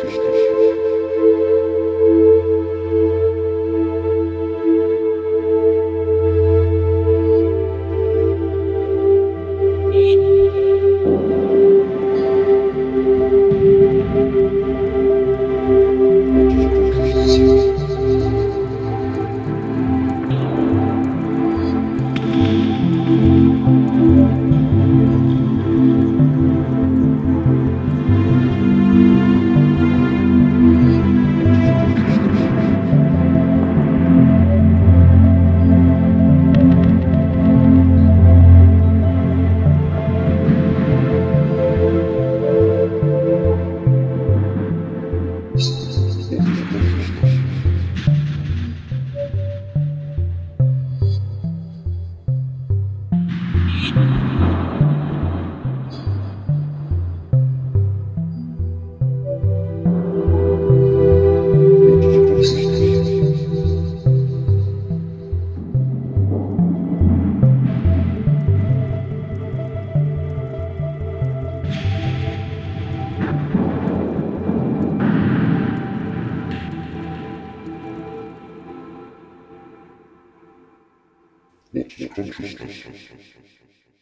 Thank you. ね、ね、ね、ね、ね、ね、ね、ね、ね、ね、ね、